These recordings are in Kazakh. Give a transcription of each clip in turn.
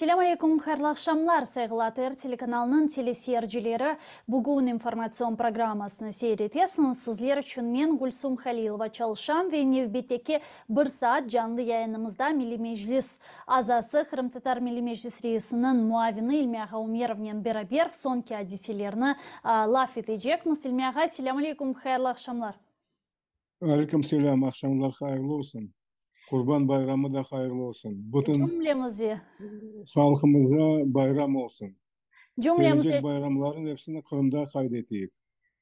Селам алейкум, қайырлы ақшамлар. Сайғылатыр телеканалының телесияржилері бүгін информацион программасыны сейретесін. Сізлер үшін мен Гүлсум Халилова Чалшам в Невбетеке бір саат жанды яйынымызда Милимежлис азасы Хрымтатар Милимежлис рейсінің муавины Ильмяға Умеровнен берабер сонки адиселеріні лаф етежекміз. Ильмяға селам алейкум, қайырлы ақшамлар. Алейкум селам, ақшамлар қайырлы Құрбан байрамы да қайырлы болсын. Бүтін халқымызға байрам болсын. Жүмлемізге байрамларын әпсіні Қырымда қайд етейік.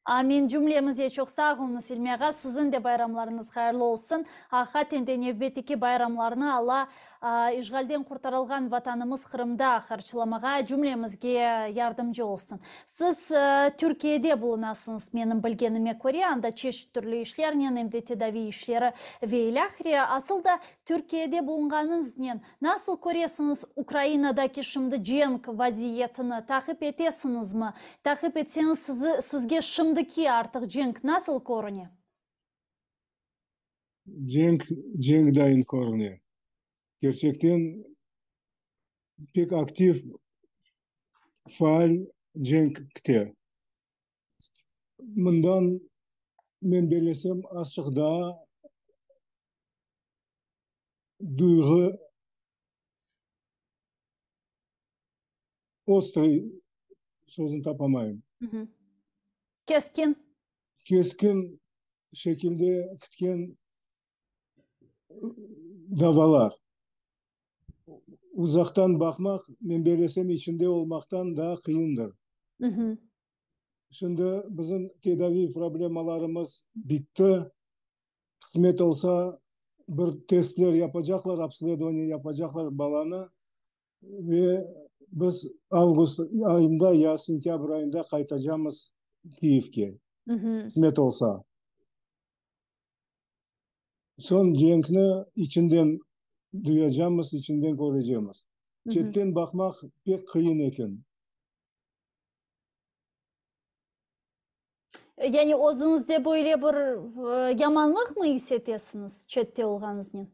Амин жүмлемізге чоқ сақ олыны сізін де байрамларыңыз қайырлы болсын Аққа тенде невбетеке байрамларыны Алла Ижғалден куртарылган ватанымыз кырымда қаршыламаға жүмлемізге э, ярдым болсун Сіз э, түркияде булунасыз менің білгеніме көре анда түрлі түрлүү иштер эмди тедавий иштери вейлахри асыл да түркияде булунганыңыз насыл көресиңиз украинадагы шымды женг вазиятыны такып этесиңизби такып этсеңиз сизге шымдыки артык женг насыл көрүнө Cenk, дайын Dayın gerçekten pek aktif faal женктер мындан мен белесем ашықда дүйғы острый сөзін таба алмаймын кескін кескін шекілде күткен давалар Узақтан бақмақ, мен белесем ішінде болмактан да кыйындыр ошондо биздин тедовий проблемаларыбыз битти бір болса бир тесттер япачаклар обследование япачаклар баланы біз август айында я сентябрь айында қайтажамыз киевке Смет болса сон жеңкіні ішінден duyacağımız, içinden göreceğimiz. Çetten bakmak pek kıyın ekan. E, yani o'zingizda böyle bir e, yomonlik mi hissetiyasınız chetda olganınızdan?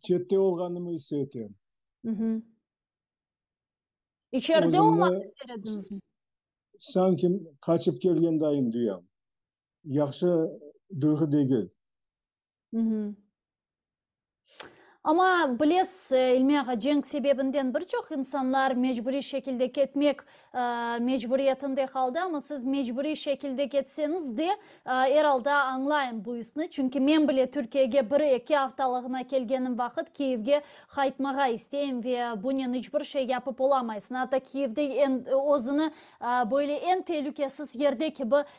Çette olganımı hissediyorum. Hı İçeride olmak istediniz mi? Sanki kaçıp kelgen dayım duyam. Yaxshi duygu degil. Hı hı. ама білесіз э, эльмира жең себебінден біршок инсандар мәжбүри шекілде кетмек ә, э, мәжбүриетінде қалды ама сіз мәжбүри шекілде кетсеңіз де әр э, алда аңлайын буысны чүнки мен біле түркияге бір екі апталығына келгенім вақыт киевге қайтмаға істейм ве бунен ечбір шей япып оламайсың ата киевде эн озыны ә, бойле эн тәлүкесіз кебі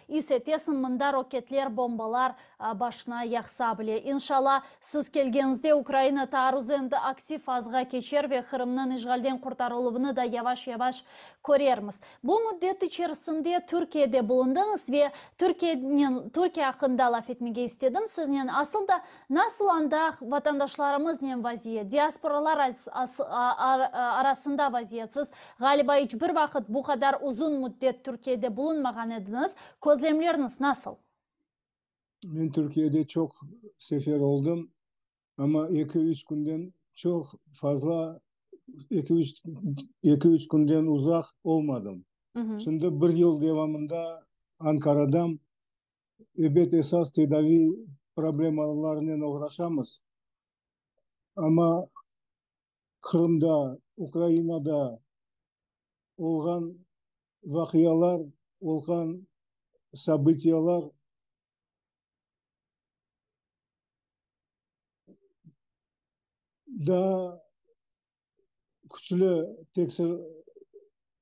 исетесің мында ракетлер бомбалар башына яқса біле иншалла сіз келгенізде украина қанаты актив азға кешер ве қырымнан ижғалден құртарылуыны да яваш яваш көрерміз бұл мүддет ішерісінде түркияде бұлындыңыз ве түркияден түркия ақында лафетмеге істедім сізнен асылда насыл анда ватандашларымыз нен вазиет диаспоралар арасында вазиет сіз ғалиба бір вақыт бұқадар ұзын мүддет түркияде бұлынмаған едіңіз көзлемлеріңіз насыл мен түркияде чок сефер олдым Ama 2-3 günden çok fazla 2-3 günden uzak olmadım. Hı hı. Şimdi bir yıl devamında Ankara'da evet esas tedavi проблемаларымен uğraşamız. Ama Kırım'da, Ukrayna'da olgan vakiyalar, olgan sabitiyalar да күчлі тексер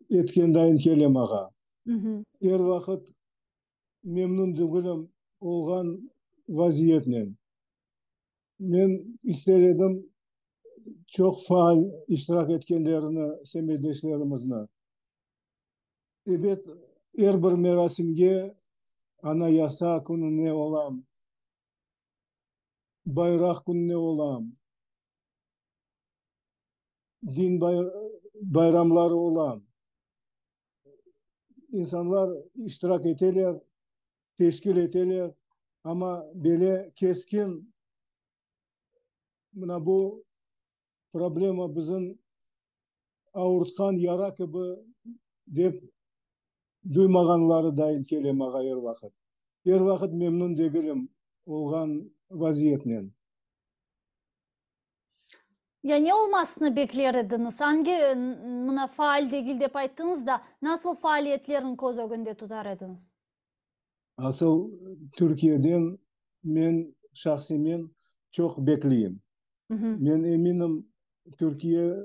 еткен дайын келем аға ер вақыт мемнун дүгілім олған вазиетнен мен істер едім чоқ фаал иштирак еткендеріні семейдешілерімізді эбет эр бір мерасимге ана яса күніне олам байрақ күніне олам din bayramları olan insanlar iştirak etalar tashkil etalar hamma bela keskin mana bu problema bizni ogvurtqan yara kabi deb du'ymaganlarida kelimaa vakit. er vakit memnun delim bo'lgan vaziyatdan Ya ne olmasını beklerdiniz? Hangi mına faal degil dep ayttınız da nasıl faaliyetlerin koz önünde tutar ediniz? Asıl Türkiye'den men şahsi men çok bekleyim. Men eminim Türkiye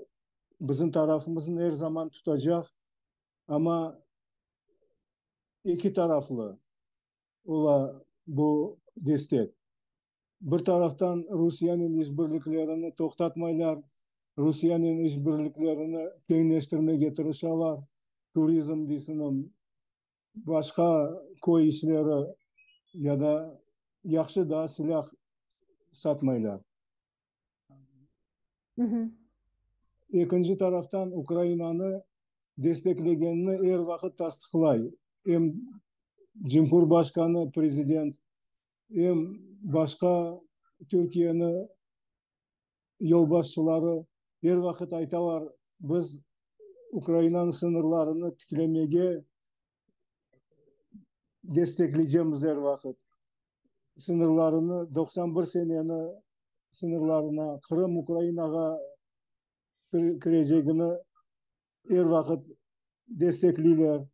bizim tarafımızın her zaman tutacak ama iki taraflı ola bu destek бір тарафтан русияның ізбірліклерін тоқтатмайлар русияның ізбірліклерін кеңестірмеге тырысалар туризм дейсінім басқа кой ишлери яда яқшы да силах сатмайлар Екінші тараптан украинаны дестеклегенин әр вақыт тастықылай. м жимкур башқаны, президент м басқа түркияны елбасшылары бер уақыт айталар біз украинаның сынырларыны тікремеге дестеклейміз әр уақыт сынырларыны 91 сенені сынырларына қырым украинаға кірежегіні әр уақыт дестеклейлер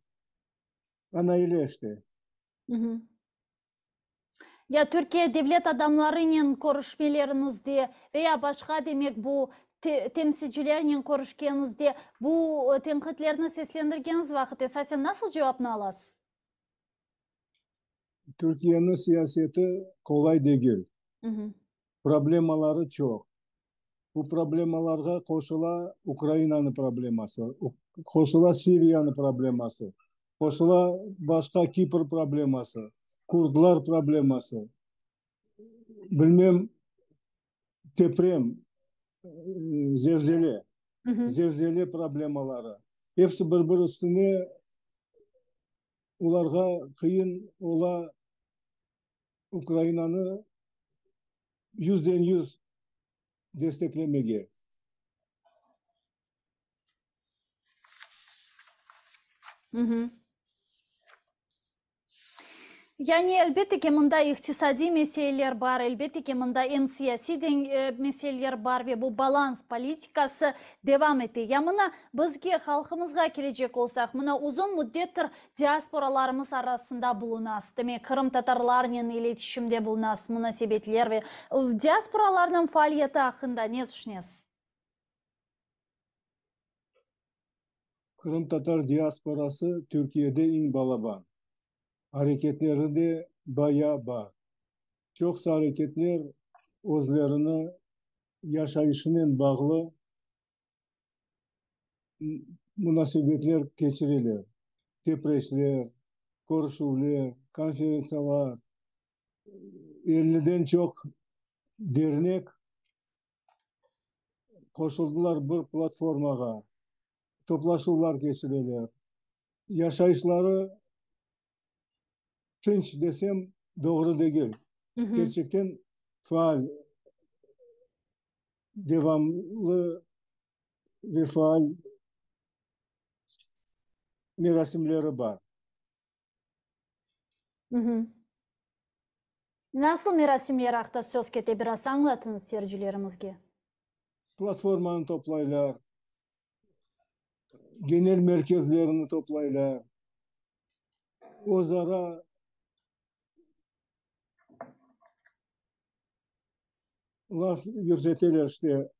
ана елешті иә түркия дәулет көрішмелеріңізде я башқа демек бұл темсилчилермен көрішкенізде, бұл тенқітлерді сеслендіргеніз вақытта сасен насыл жауапны аласыз түркияның сиясеті қолай деген проблемалары чоқ. бұл проблемаларға қосыла Украинаны проблемасы қосыла Сирияны проблемасы қосыла басқа кипр проблемасы курдлар проблемасы білмем тепрем зерзеле зерзеле проблемалары Епсі бір бір үстіне оларға қиын ола украинаны жүзден жүз дестеклемеге мхм яғни әлбетте ке мында иқтисади мәселелер бар әлбетте ке мында эм саяси э, мәселелер бар ве бұл баланс политикасы девам ете я мына бізге халқымызға келечек болсақ мына ұзын мүддеттір диаспораларымыз арасында бұлынас демек қырым татарлармен илетишимде бұлынас себетілер, ве диаспораларның фаалияты ақында не түшінесіз қырым татар диаспорасы Түркиядә иң балабан hareketlerinde baya ba. Çoksa hareketler özlerine yaşayışının bağlı münasebetler keçirilir. Depresler, görüşüler, konferansalar, 50'den çok dernek koşuldular bir platformaga. Toplaşuvlar keçirilir. Yaşayışları тынч десем доғыры деген Керчектен фаал девамлы вифаал мерасимлери бар Насыл мерасимлер ақта сөз кете бирас аңлатыңыз сержилеримизге платформаны топлайлар генел мерекезлерин топлайлар өзара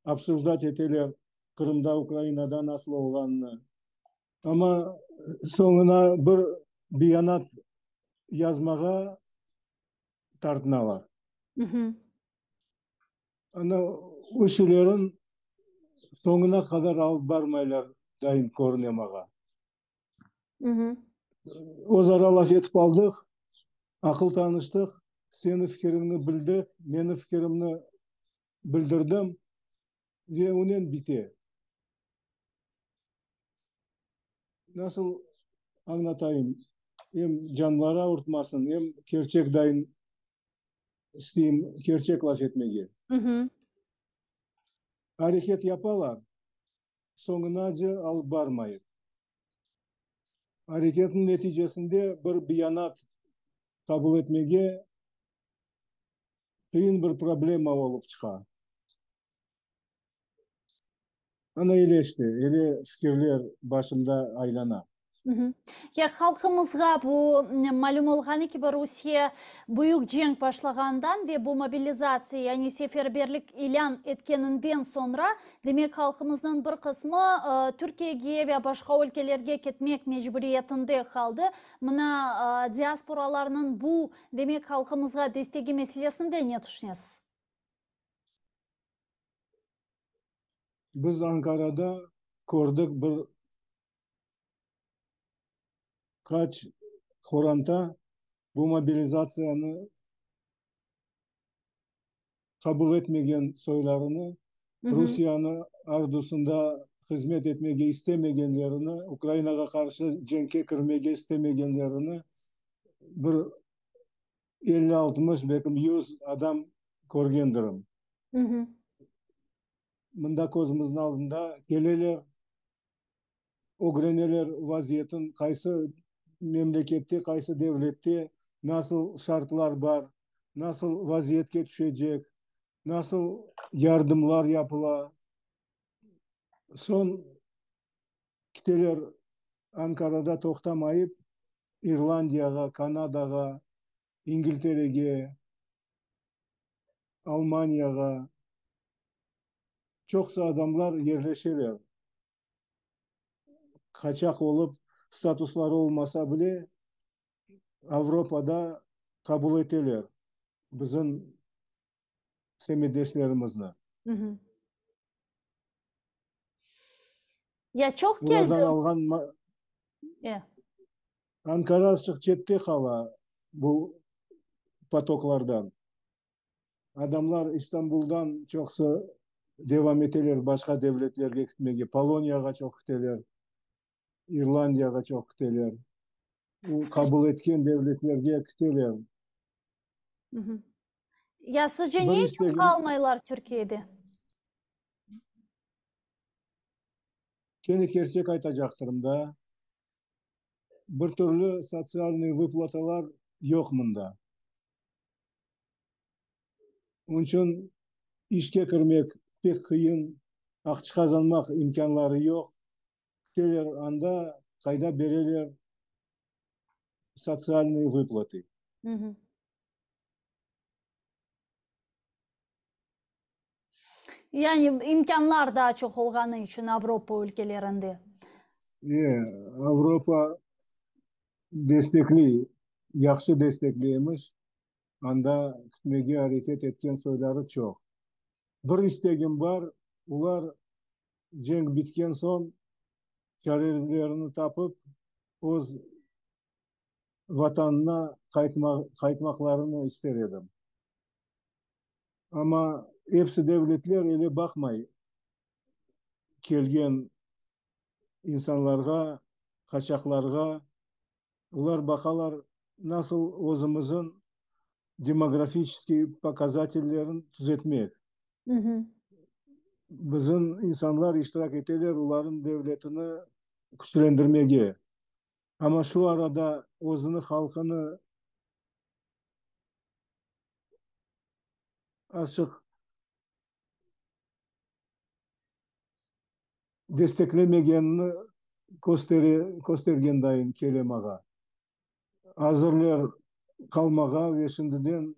обсуждать етелер қырымда украинада слово ванна. ама соңына бір биянат язмаға тартыналар анау үшілерін соңына қадар алып бармайлар дайын көрінемаға Оз лас етіп алдық ақыл таныштық сені пікіріңді білді, мені фікірімні білдірдім де онен біте. насыл аңнатайын ем жанлара ауыртмасын ем керчек дайын істейім керчек лас етмеге. әрекет япала соңына же ал бармайын. Арекетінің нәтижесінде бір биянат табыл етмеге қиын бір проблема болып шыға ана елесте еле пікірлер басымда айлана иә халқымызға бұл мәлім болғаныки Русия бұйық жең башлағандан де бұл мобилизация яғни сеферберлік илян еткенінден соңра демек халқымыздың бір қысмы э, түркияге ве башқа өлкелерге кетмек мәжбүриетінде қалды мына ә, э, диаспораларның бұл демек халқымызға дестегі мәселесінде не түшінесіз біз Анкарада көрдік бір қач қоранта бұл мобилизацияны қабыл етмеген сойларыны русияны ардусында қызмет етмеге істемегендеріні украинаға қарсы жеңке кірмеге істемегендеріні бір елу 60 бекім жүз адам көргендірім мхм мында көзіміздің алдында келелі огренелер вазиетін қайсы мемлекетте қайсы дәулетте насыл шартылар бар насыл вазиетке түшедек, насыл ярдымлар япыла сон кітелер анкарада тоқтамайып ирландияға канадаға Ингілтереге, алманияға Çoksa adamlar yerleşir ya. Kaçak olup statusları olmasa bile Avrupa'da kabul edilir. Bizim ne Ya çok Buradan geldi. ma- yeah. Ankara sık çepte kala bu patoklardan. adamlar İstanbul'dan çoksa девам этелер башка девлетлерге китмеге полонияга чогуп кетелер ирландияга чогуп кетелер кабыл эткен девлетлерге кетелер я сиз жөне эч убакта алмайлар түркияде кени керчек айта жаксырмын да бир түрлү выплаталар жок мында ошон ишке кирмек бек қиын ақша қазанмақ имкандары жоқ келер анда қайда берелер социальные выплаты яғни имкандар да жоқ болғаны үшін европа өлкелерінде иә европа дестекли жақсы дестекли емес анда күтмеге әрекет еткен сойлары жоқ бір істегім бар олар жең біткен соң жарелерін тапып өз ватанына қайтмақларын істер едім ама епсі devletler еле бақмай келген инсанларға, қачақларға, олар бақалар насыл өзіміздің демографический показательлерін түзетмек біздің инсанлар іштірақ етелер оларың дәвлетіні күсілендірмеге. Ама шу арада өзіні халқыны ашық дестеклемегеніні көстерген дайын келемаға. Азырлер қалмаға өшіндіден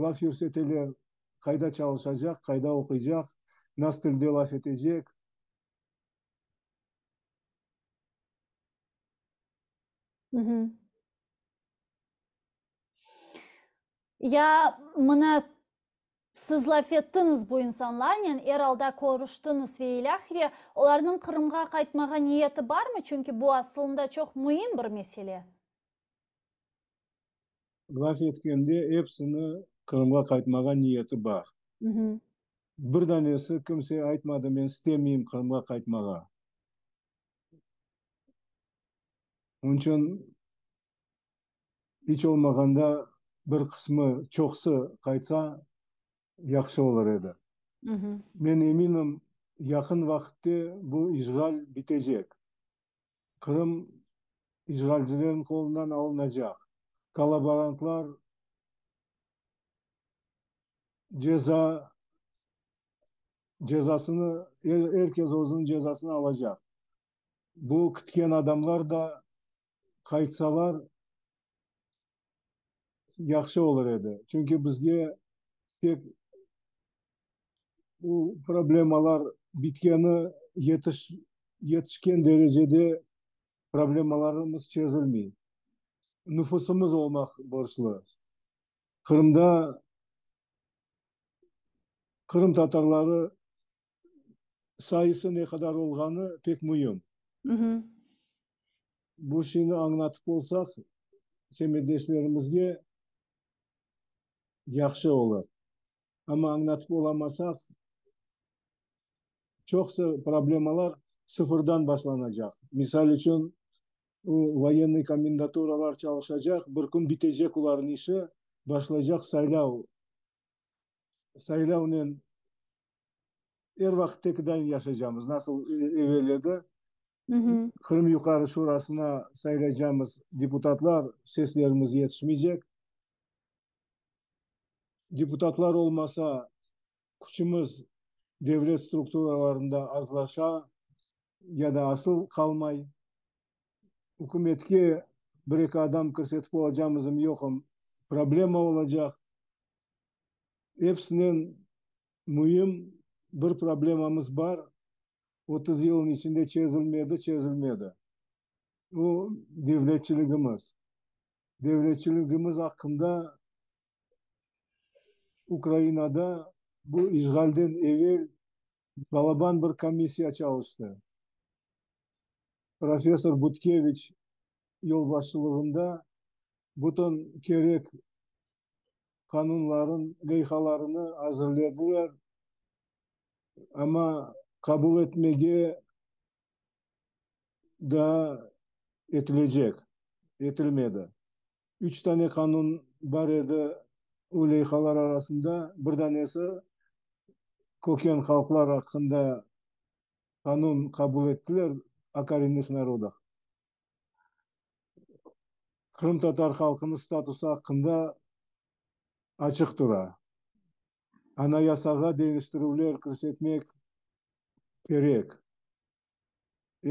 лаф ерсетелер Қайда çalışacak, kayda қайда nasıl dilde laf edecek. Hı Я мына сіз лафеттіңіз бұл инсанлармен алда көріштіңіз вейләхре олардың қырымға қайтмаға ниеті бар ма чүнки бұл асылында чоқ мұйым бір мәселе лаф еткенде қырымға қайтмаған ниеті бар мхм бір данесі кімсе айтмады мен істемеймін қырымға қайтмаға үшін еш болмағанда бір қысмы, чоқсы қайтса жақсы олар еді мхм мен именам жақын уақытте бұл ижғаль бітежек. қырым ижғальшілердің қолынан алына жақ ceza cezasını herkes o'zini cezasını alacak. Bu kıtken adamlar da kayıtsalar yaxshi olur edi. Çünkü bizge tek bu problemalar bitkeni yetiş yetişken derecede problemalarımız чезілмей Nüfusumuz olmak borçlu. Kırımda. Kırım Tatarları sayısı ne kadar olganı pek mühim. Hı Bu şimdi anlatıp olsak semedeslerimizge yaxşı olur. Ama anlatıp olamasak çoksa problemalar sıfırdan başlanacak. Misal için военный комендатуралар çalışacak, bir gün bitecek onların işi, başlayacak saylov сайлау эр уақытта экдайын жашай насыл эвелерде крым юқары шурасына сайлай жамыз депутатлар сеслеримиз жетишмейжек депутатлар болмаса күшіміз дәвлет структураларында азлаша яда асыл қалмай үкіметке бір екі адам көрсетіп алажамызым жоқым проблема болады эпсінен мүйім, бір проблемамыз бар 30 елін ішінде шешілмеді шешілмеді О, девлетчілігіміз. Девлетчілігіміз ақында украинада бұл ижғалден әвел балабан бір комиссия чалысты профессор буткевич елбасшылығында бұтын керек kanunların layıhalarını hazırladılar. Ama kabul etmeye da etilecek. Etilmedi. Üç tane kanun var idi o лейхалар arasında. Bir tanesi Kokyan halklar hakkında kanun kabul ettiler akarinish народах Kırım tatar halkının statusu hakkında ачык тура анаясага değiştirүүлөр көрсөтмөк керек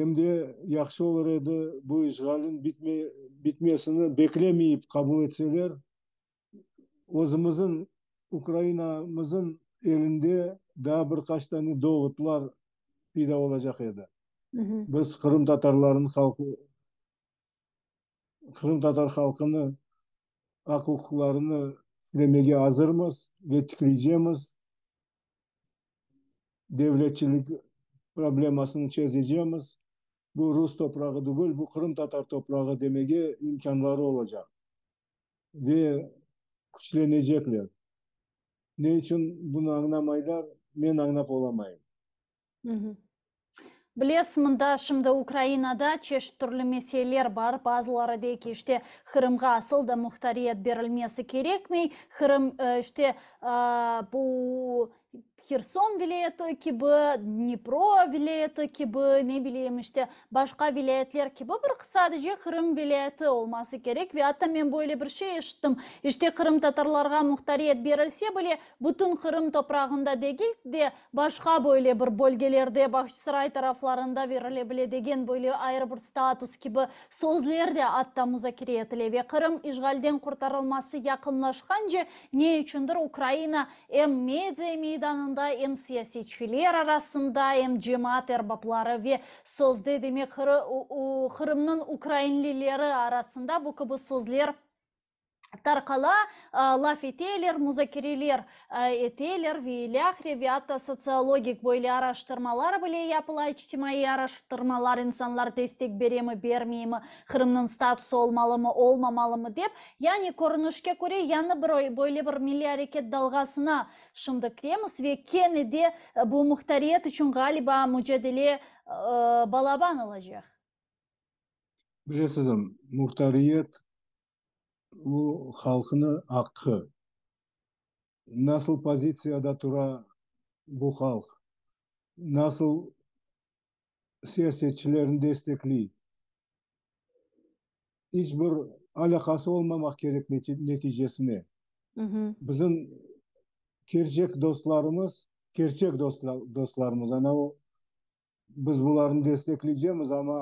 эмне жакшы болор эди бул ишгалдын битмесини беклемейип кабыл этселер өзүбүздүн украинабыздын элинде дагы бир качтаны добутлар пайда болажак еді. Біз қырым татарларын халқы қырым татар халкыны акылкуларыны üremeге азырмыз жеткилейжемиз devletçilik problemasını çözeceğimiz bu rus toprağı değil bu kırım tatar toprağı demeye imkanları olacak ve güçlenecekler ne için bunu anlamaylar ben anlap olamayım hı hı білесіз мында шымды украинада чеш түрлі мәселелер бар базылары де кеште хырымға асылда мұхтариет берілмесі керек ме хырым э, іште э, бұл херсон вилеті кебі днепро вилеті кибі не билейм іште башка вилетлер кебі бір қысады же қырым вилеті олмасы керек вята мен бойлы бір şey ешіттім иште қырым татарларға мұхтариет берілсе біле бүтін қырым топырағында дегіл де башқа бойлы бір бөлгелерде башсырай тарафларында беріле біле деген бойлы айыр бір статус кибі сөзлер де атта музакире етілеве қырым ижғалден құртарылмасы яқынлашқан же не үшіндір украина м медиа мейданын м эми арасында м жемаат эрбаплары ве созды демек кырымдын украинлилери арасында букб созлер тарқала ә, лаф Тейлер, Ви етелер виляхре атта социологик бойлы араштырмалар біле япыла ичтимаи араштырмалар инсанлар дестек беремі бермеймі қырымның статусы олмалымы олмамалымы деп яғни көрінішке көре яны бір бойлы бір милли әрекет далғасына шымды кіреміз ве кені де бұл мұхтариет үшін ғалиба мүжәделе ә, балабан олажақ білесіз мұхтариет у халқыны аққы. насыл позицияда тұра бұл халық насыл саясатшыларын дестекли ешбір алақасы болмамақ керек нәтижесіне біздің кержек достарымыз керчек достарымыз анау біз бұларын дестекли ама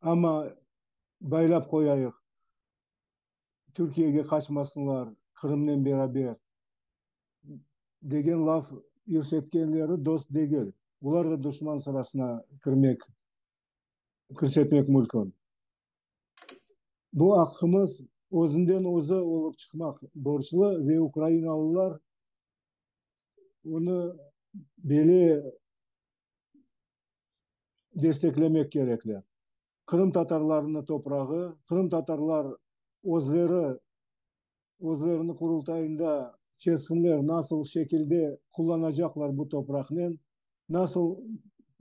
ама байлап қояйық түркияге қашмасыңлар қырымнан бері бер деген лаф үйірсеткендері дос дегел олар да дұшман сарасына кірмек кірсетмек мүлкін бұл ақымыз өзінден өзі олып шықмақ борышлы ве украиналылар оны беле дестеклемек кереклер қырым татарларының топырағы қырым татарлар өзлері өзлерінің құрылтайында чесінлер насыл шекілде құлана бұл топырақнен насыл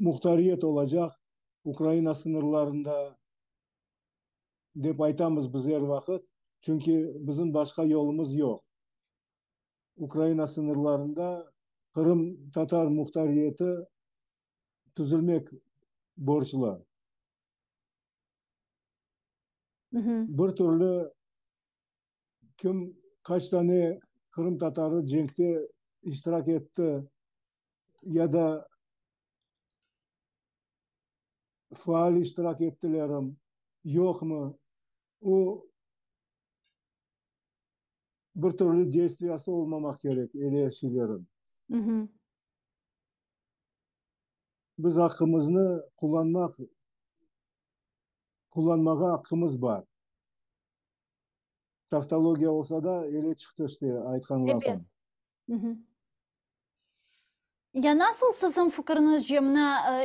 мұқтарият олачақ украина сынырларында деп айтамыз біз әр вақыт чүнки біздің башқа жолымыз жоқ украина сынырларында қырым татар мұқтарияты түзілмек борчлы Hı Bir türlü kim kaç tane Kırım Tatarı cenkte iştirak etti ya da faal iştirak ettilerim yok mu? O bir türlü destiyası olmamak gerek eleşilerim. Biz hakkımızı kullanmak қолданмаға акыбыз бар тавтология болса да еле шықты іште айтқан лафым Янасыл сіздің пікіріңіз жемна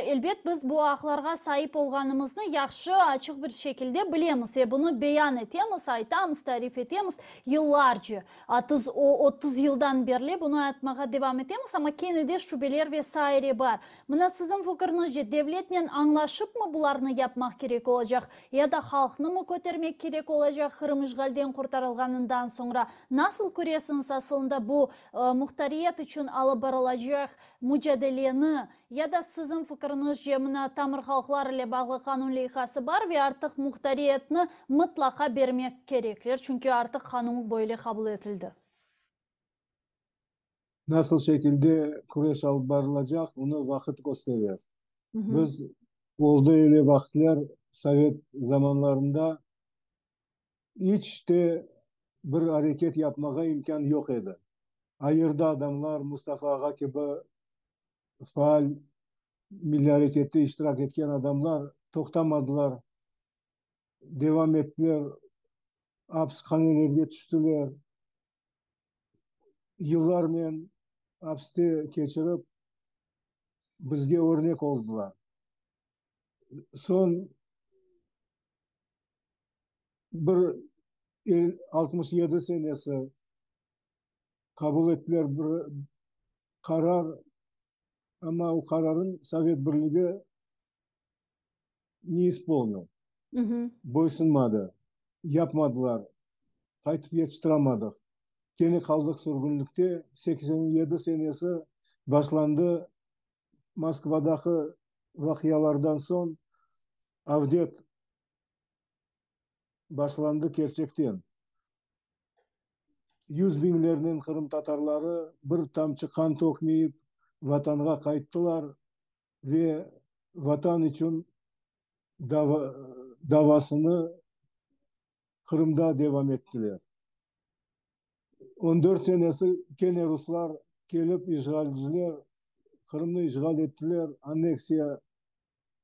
әлбет біз бұл ақларға сайып болғанымызды яқшы ашық бір шекілде білеміз е бұны бейан етеміз айтамыз тариф етеміз атыз 30 жылдан берле бұны айтмаға девам етеміз ама кенеде шүбелер ве сайре бар мына сіздің же девлетнен аңлашып мы бұларны япмақ керек олажақ яда халықны мы көтермек керек олажақ қырым ишгалден соңра насыл көресіңіз асылында бұл мұхтарият үшін алып барылажақ мүжәделені, яда сізің фікіріңіз жеміна тамыр халқылар ілі бағлы қанун лейқасы бар, ве артық мұқтариетіні мұтлаға бермек кереклер, чүнкі артық қанун бойлы қабыл етілді. Насыл шекілді күреш албарылажақ, оны вақыт көстерер. Біз олды елі вақытлер совет заманларында ічті бір әрекет япмаға имкан йоқ еді. Айырда адамлар Мұстафаға кебі faal milli harekette iştirak etken adamlar toktamadılar. Devam ettiler. Hapishanelerge düştüler. Yıllar men hapiste geçirip bizge örnek oldular. Son bir 67 senesi kabul ettiler bir karar анау қарарын совет бірлігі не исполнил мхм бойсынмады япмадылар қайтып алмадық кені қалдық сүргіндікте сексен еді сенесі башланды москвадағы вақиялардан соң авдет басланды керчектен юз биңлерінің қырым татарлары бір тамшы қан төкмейіп vatanға qayttılar ve vatan için dava, davasını Kırım'da devam ettiler. 14 senesi gene Ruslar gelip işgalciler Kırım'ı işgal ettiler, anneksiya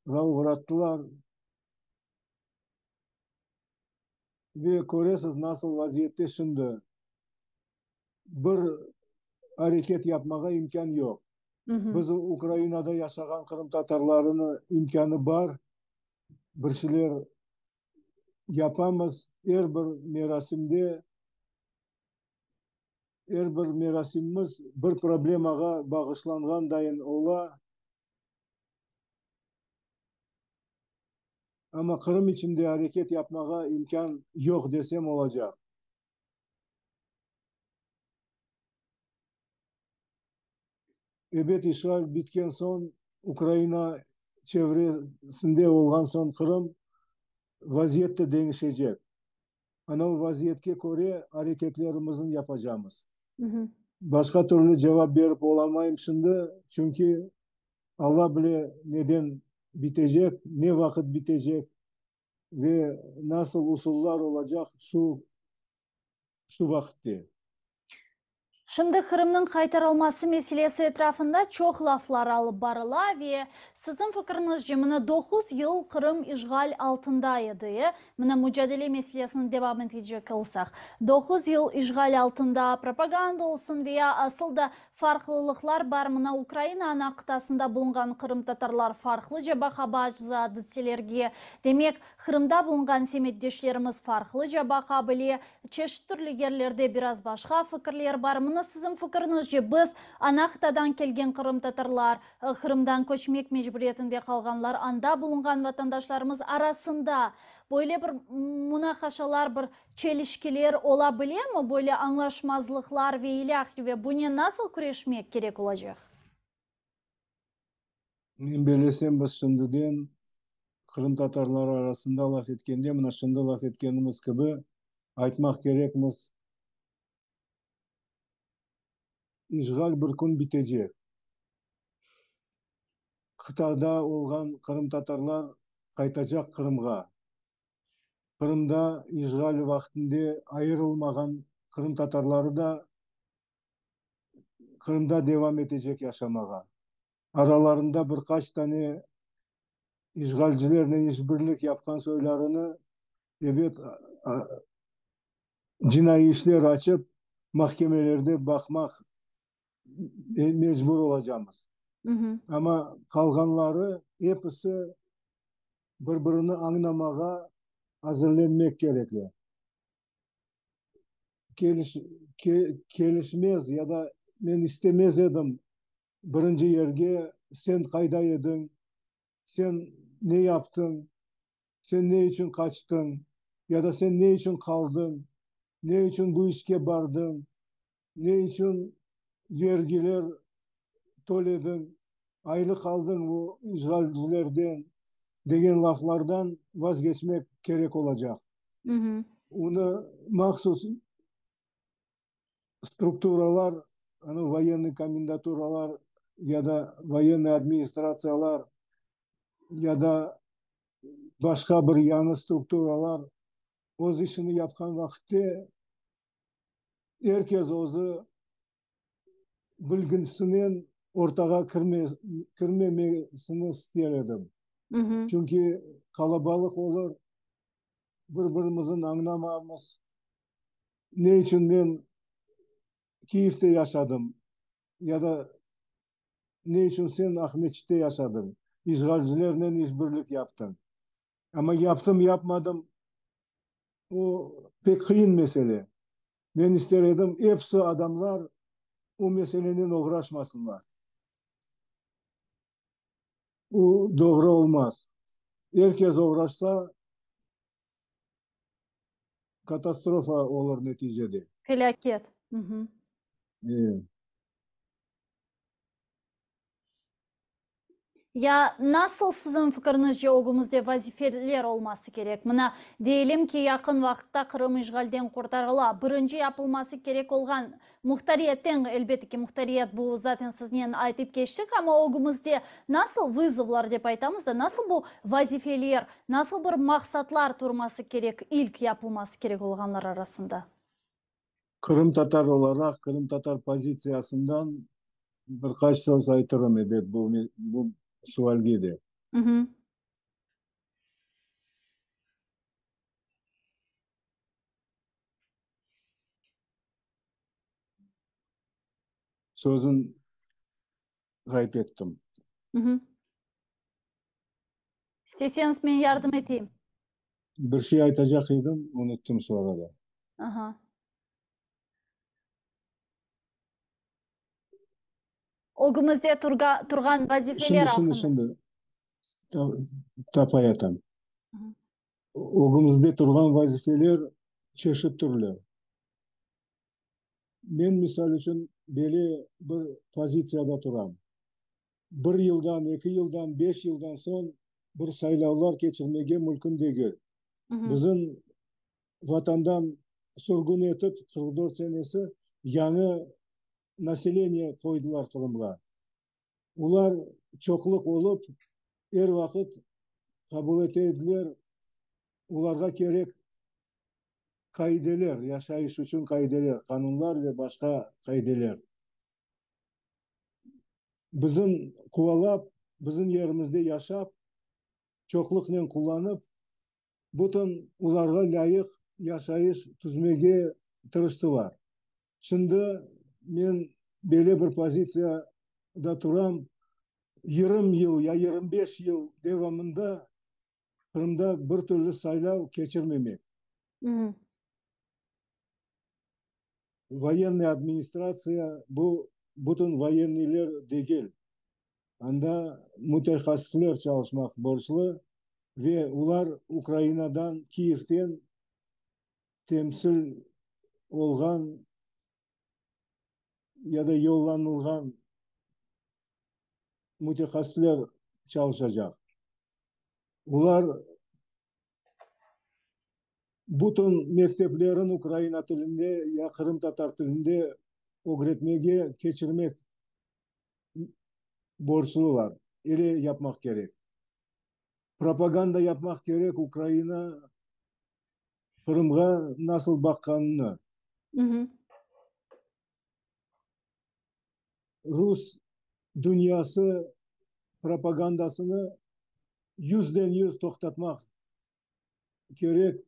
uğrattılar. Ve Koresiz nasıl vaziyette şimdi bir hareket yapmağa imkan yok біз украинада яшаған қырым татарларыны имканы бар біршілер япамыз әрбір бір әрбір мерасиміміз бір проблемаға бағышланған дайын ола қырым қырым әрекет әрекет япмаға imkan жоқ десем olacak. бет ишгаль біткен соң украина чевресінде olgan son Kırım vaziyette değişecek. Ana o vaziyetke göre hareketlerimizi yapacağımız. Hı hı. Başka türlü cevap verip olamayım şimdi. Çünkü Allah bile neden bitecek, ne vakit bitecek ve nasıl usullar olacak şu şu vakitte. Шымды қырымның қайтарылмасы меселесі әтрафында чоқ лафлар алып барыла ве, сіздің фікіріңіз жеміні 9 ел қырым ижғал алтында еді. Міні мүджәделе меселесінің девамын етеже қылсақ. 9 ел ижғал алтында пропаганда олсын ве асылда фарқылылықлар бар мына ана қытасында бұлынған қырым татарлар фарқылы жаба хаба ажызады демек қырымда бұлынған семеттештерибиз фарқылы жаба біле, чеш түрлүү біраз башқа аз бар мына сіздің пикириңиз же біз келген қырым татарлар қырымдан көшмек межбіретінде қалғанлар анда бұлынған ватандаштарымыз арасында бойле бір мұнақашалар бір челішкелер ола біле мұ? бойле аңлашмазлықлар вейлі gibi. бұне насыл күрешмек керек gerek Мен белесем біз шындыден қырым татарлары арасында лаф еткенде мына шынды лаф еткеніміз кібі айтмақ керекміз ижғал бір күн бітеже қытайда олған қырым татарлар қайтачақ қырымға қырымда израиль уақытінде айырылмаған қырым татарлары да қырымда девам етежек яшамаға араларында бірқаш тәне израильчилермен ишбирлик япқан сөйлеріні эбет жинай ешлер ашып мақкемелерді бақмақ э, мәжбүр болажамыз ама қалғанлары епісі бір біріні аңнамаға әзірленмек керекли Келіш, ке, келішмез я да мен істемес едім бірінші ерге сен қайда едің сен не яптың сен не үшін қачтың я да сен не үшін қалдың не үшін бұл ішке бардың не үшін вергилер төледің айлық алдың бұл деген лафлардан вазгесмек керек олажақ оны махсус структуралар ана военный комендатуралар яда военный администрациялар яда башка бір яны структуралар өз ішіні япқан вақытте еркез өзі білгінсінен ортаға кірме кірмемесіні едім Hı hı. Çünkü kalabalık olur. Birbirimizin anlamamız. Ne için ben Kiev'de yaşadım ya da ne için sen Ahmetçik'te yaşadın? İsrailcilerle işbirlik yaptın. Ama yaptım yapmadım o pek kıyın mesele. Ben isterdim hepsi adamlar o meselenin uğraşmasınlar. bu doğru olmaz. Herkes uğraşsa katastrofa olur neticede. Felaket. Hı hı. Evet. Я, насыл сіздің фікіріңіз жеогімізде вазифелер олмасы керек Міна дейлім ки яқын вақытта қырым үшгалден құртарғыла, бірінші апылмасы керек олған мұхтариеттен әлбетте мұхтариет бұл затын сізнен айтып кештік ама огімізде насыл вызовлар деп айтамызды, насыл бұл вазифелер насыл бір мақсатлар тұрмасы керек үлк япылмасы керек олғанлар арасында қырым татар татар позициясындан бұл Суальгиды. Угу. сөзін ғайп еттім мхм істесеңіз мен ярдым етейін бір şey едім ұмыттым o'gimizda тұрған вазифелер shuni shuni тапай aytaman o'gimizda тұрған вазифелер чешет түрлі мен мисалы үшін белі бір позицияда тұрам. бір жылдан екі жылдан беш жылдан соң бір сайлаулар кечірмеге мүлкін деге. біздің ватандан сүргін етіп қырық төрт сенесі яңы население тойдылар кылымга олар чоқлық олып әр вакыт қабыл етеділер оларға керек қайделер, яшайыш үшін қайделер, қанунлар және басқа қайделер біздің қуалап біздің ерімізде яшап чоқлықнен қуланып бұтын оларға лайық яшайыш түзмеге тырыштылар шынды мен белгілі бір позицияда тұрам ерім ел я ерім бес ел девамында қырымда біртүрлі сайлау кешірмеме военный администрация бұл бүтін военныйлер дегел анда мутахассислер чалышмақ borçlu ве улар украинадан киевтен олған ya da yollanılgan mütexessisler çalışacak. Ular butun mekteplerin Ukrayna tilinde ya Kırım Tatar tilinde öğretmeye geçirmek borçlu var. Ele yapmak gerek. Propaganda yapmak gerek Ukrayna Kırım'a nasıl bakkanını. Hı hı. Rus dünyası propagandasını yüzden yüz toxtatmaq gerek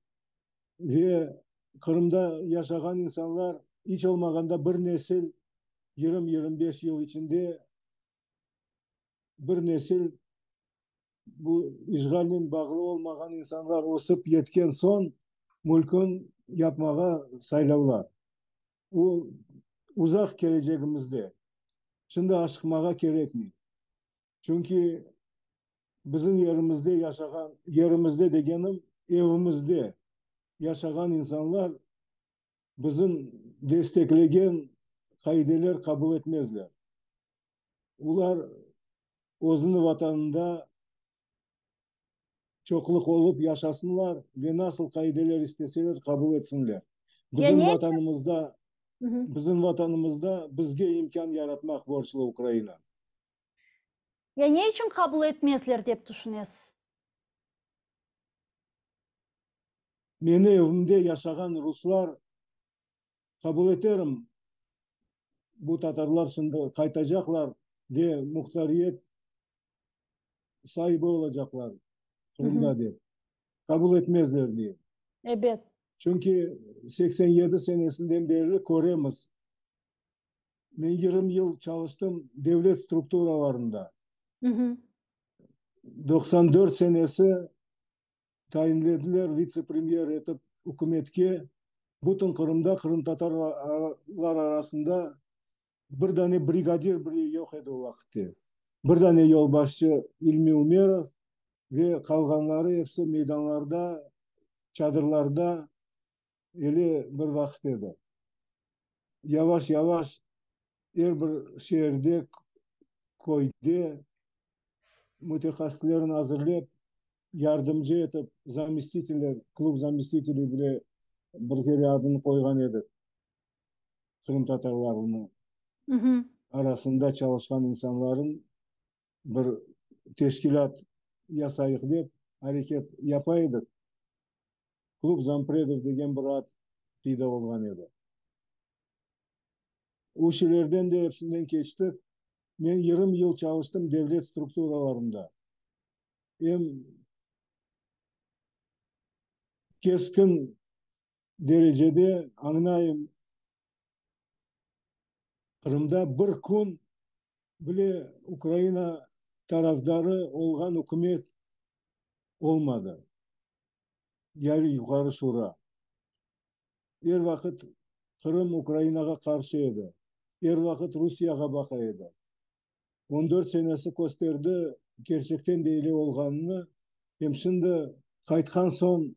ve Kırım'da yaşayan insanlar hiç olmaganda bir nesil 20-25 yıl içinde bir nesil bu işgalin bağlı olmagan insanlar osıp yetken son mülkün yapmağa saylavlar. O uzak geleceğimizde шынды ашықмаға керек ме чүнки біздің ерімізде жашаған ерімізде дегенім евімізде яшаған инсанлар біздің дестеклеген қайделер қабыл етмезлер олар өзінің ватанында чоқлық болып яшасынлар ve қайделер істеселер қабыл етсінлер біздің ватанымызда біздің ватанымызда бізге имкан яратмақ борчлы украина я не үшін қабыл деп түшінес? мені өмде яшаған руслар қабыл етерім бұл татарлар сынды қайта жақлар де мұхтариет сай болы жақлар деп қабыл әбет Çünkü 87 senesinden beri Kore'miz. Ben 20 yıl çalıştım devlet strukturalarında. Hı hı. 94 senesi tayinlediler vice-premier etip hükümetke. Bütün Kırım'da Kırım Tatarlar arasında bir tane brigadir biri yok edi o vakitte. Bir tane yolbaşçı İlmi Umerov ve kalganları hepsi meydanlarda, çadırlarda или бір уақыт еді Яваш-яваш ер бір шерде қойды мутехасілерін әзірлеп жардымшы етіп заместителер клуб заместителіге адын қойған еді қырым татарларыны арасында чалышқан инсанларын бір тешкілат ясайық деп әрекет япайдық клуб зампредов деген бір ат пайда болған еді осы де ісінен кештік мен ерім жыл шалыстым девлет структураларында ем кескін дәрежеде аңнайым қырымда бір күн біле украина тараздары олған үкімет олмады яғни жоғары шура ер уақыт қырым украинаға қарсы еді ер уақыт русияға бақа еді 14 төрт сенесі көстерді керсектен дейлі олғаныны, емшінді қайтқан соң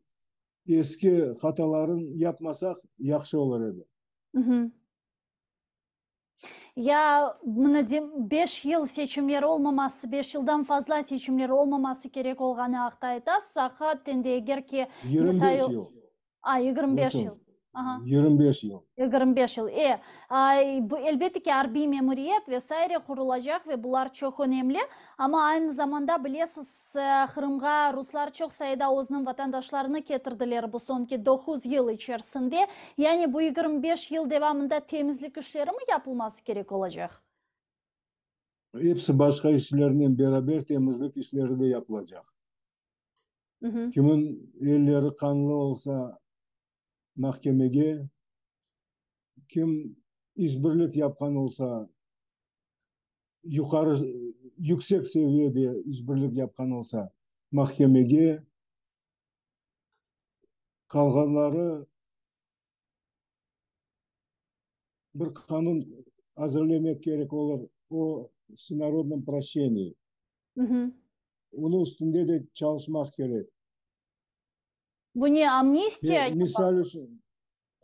еске хаталарын япмасақ яқшы олар еді Я мұны дем, 5 жыл сечімлер олмамасы, 5 жылдан фазла сечімлер олмамасы керек олғаны ақтайтас, сақат тенде егер ке... 25 жыл. Ай, 25 жыл жыйырма 25 жыл 25 жыл э арбий меморият ве сайре курулажак ве булар чок өнөмлүү ама айны заманда билесиз кырымга руслар чок сайда өзүнүн ватандашларыны кетирдилер бул сонки докуз жыл ичерисинде яни бу 25 жыл девамында темизлик иштери керек болажак эпси башка иштер берабер темизлик иштери жапылажак канлуу махкемеге кім ізбірлік япқан болса юқары юксек сәвиеде ізбірлік япқан болса махкемеге қалғанлары бір қанун әзірлемек керек олар о всенародном прощении мхм оның үстінде де чалышмақ керек Bu амнистия? Е, үшін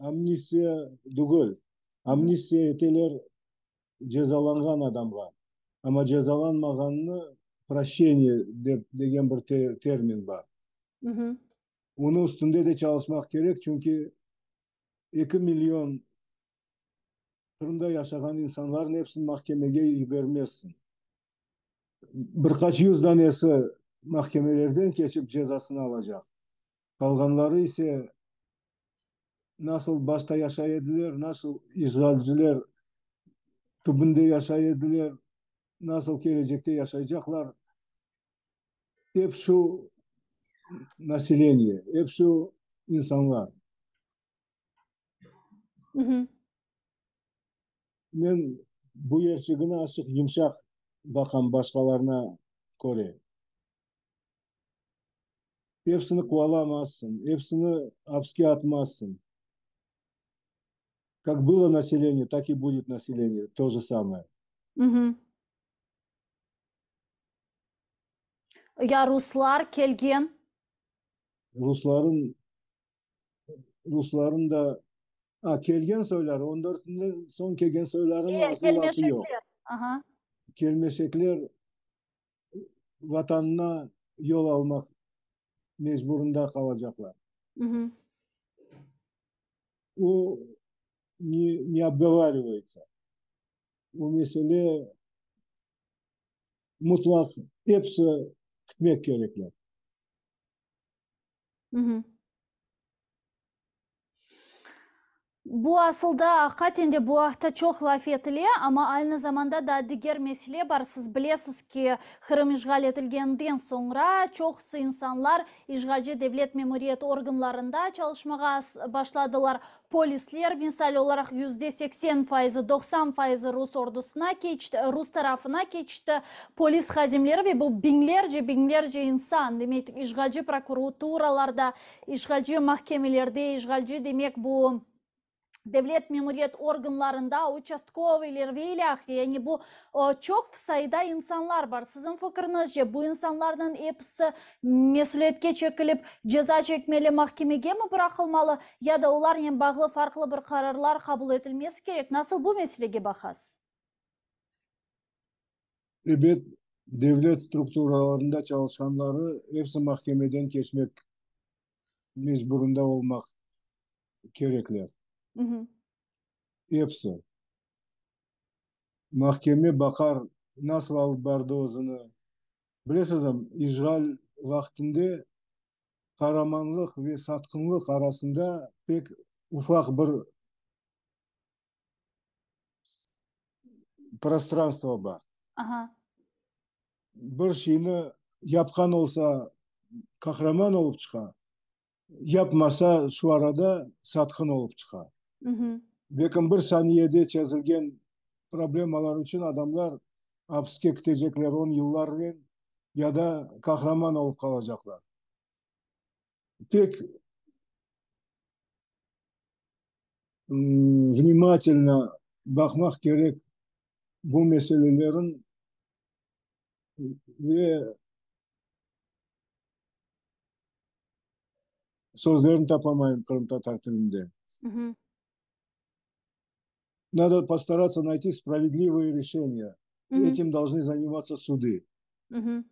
амнистия дүгіл Амнистия етелер жазаланған адамға. Ама жазаланмағанны прощение деп деген бір термин бар. оны үстінде де çalışmak керек çünkü 2 миллион тұрында яшаған insanların hepsini mahkemeye vermezsin. Birkaç yüz tanesi mahkemelerden geçip жазасын alacak. Kalganları ise nasıl başta yaşayediler, nasıl işgalciler tübünde yaşayediler, nasıl gelecekte yaşayacaklar. Hep şu население, hep şu insanlar. Мен bu yerçigine açık, yumuşak bakan başkalarına hepsini куаламассın, hepsini обске atmazsın. Как было население, так и будет население. То же самое. Угу. Я руслар келген. Rusların Rusların da ha, kelgen söyler. 14'ünde son kelgen söylerin e, asıl kelme lafı yok. Aha. Kelmeşekler vatanına yol almak мәжбүрында қалажақлар мхм не не обговаривается ол мәселе мұтлақ эпсі күтмек керек мхм бұл асылда ақа тенде ақта чоқ лаф ама айны заманда да дегер меселе бар сіз білесіз ке хырым ижғал етілгенден соңра чоқсы инсанлар ижғаджи девлет мемориет органларында чалышмаға башладылар полислер мисалы оларақ, жүзде сексен пайызы доксан пайызы рус ордусына кечті, рус тарафына кечті. полис хадимлери ве бул биңлерже биңлерже инсан демек ижгалжи прокуратураларда ижгалжи махкемелерде демек дәвлет мемориет органларында участковыйлер вейлях яғни бұл чоқ сайда инсанлар бар сіздің фікіріңізше бұл инсанлардың эпсі мәсулиетке чекіліп жаза чекмелі махкемеге ме бұрақылмалы я да олар ең бағлы фарқылы бір қарарлар қабыл етілмесі керек насыл бұл мәселеге бахас ребет дәвлет структураларында жалышқандары эпсі махкемеден кешмек мезбұрында болмақ керекле мхм эпсо бақар насыл алып барды өзіні білесізім, ижғал ижғаль қараманлық ве сатқынлық арасында пек уфақ бір пространство бар бір шені япқан олса қаһраман олып шыға япмаса шу арада сатқын олып шыға бекім бір саниеде проблемалар үшін адамлар абске кетежекер он жылдармен яда қаһраман болып қалажақлар тек внимательно бақмақ керек бұл меселелерін. сөздерін таппамаймын қырым татар надо постараться найти справедливые решения. Этим должны заниматься суды. Угу.